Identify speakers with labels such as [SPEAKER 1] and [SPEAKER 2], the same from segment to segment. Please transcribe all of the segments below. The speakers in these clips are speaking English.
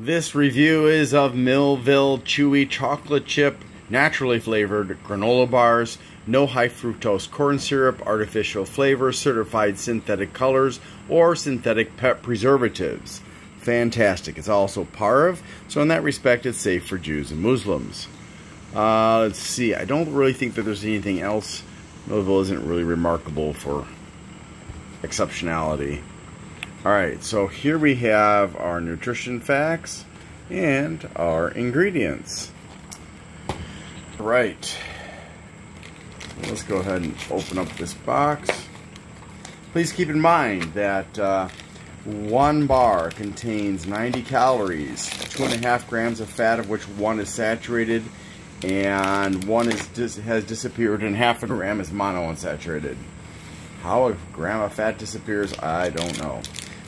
[SPEAKER 1] This review is of Millville Chewy Chocolate Chip Naturally Flavored Granola Bars, no high fructose corn syrup, artificial flavor, certified synthetic colors, or synthetic pet preservatives. Fantastic. It's also Parve, so in that respect it's safe for Jews and Muslims. Uh, let's see, I don't really think that there's anything else. Millville isn't really remarkable for exceptionality. Alright, so here we have our nutrition facts and our ingredients. Right. Let's go ahead and open up this box. Please keep in mind that uh, one bar contains 90 calories, two and a half grams of fat, of which one is saturated, and one is dis has disappeared, and half a gram is monounsaturated. How a gram of fat disappears, I don't know.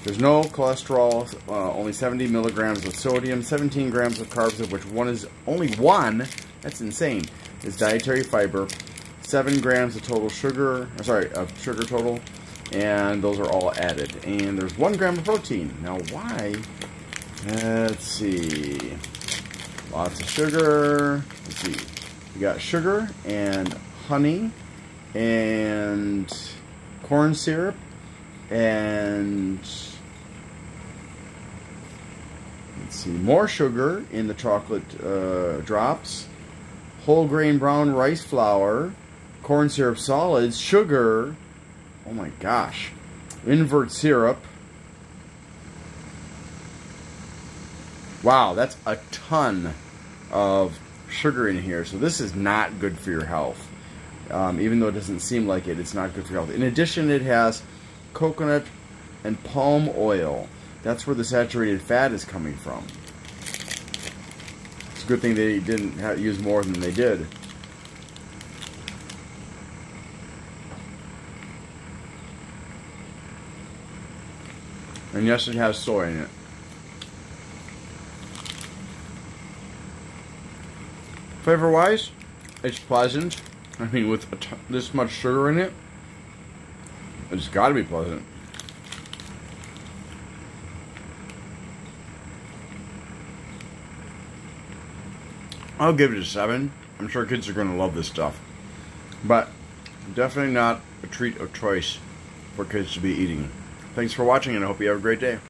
[SPEAKER 1] There's no cholesterol, uh, only 70 milligrams of sodium, 17 grams of carbs, of which one is only one. That's insane. Is dietary fiber, seven grams of total sugar. Or sorry, of sugar total, and those are all added. And there's one gram of protein. Now, why? Let's see. Lots of sugar. Let's see. We got sugar and honey and corn syrup and let's see more sugar in the chocolate uh, drops whole grain brown rice flour corn syrup solids sugar oh my gosh invert syrup. Wow that's a ton of sugar in here. So this is not good for your health. Um, even though it doesn't seem like it, it's not good for your health. In addition, it has coconut and palm oil. That's where the saturated fat is coming from. It's a good thing they didn't use more than they did. And yes, it has soy in it. Flavor-wise, it's pleasant. I mean, with this much sugar in it, it's got to be pleasant. I'll give it a 7. I'm sure kids are going to love this stuff. But definitely not a treat of choice for kids to be eating. Thanks for watching and I hope you have a great day.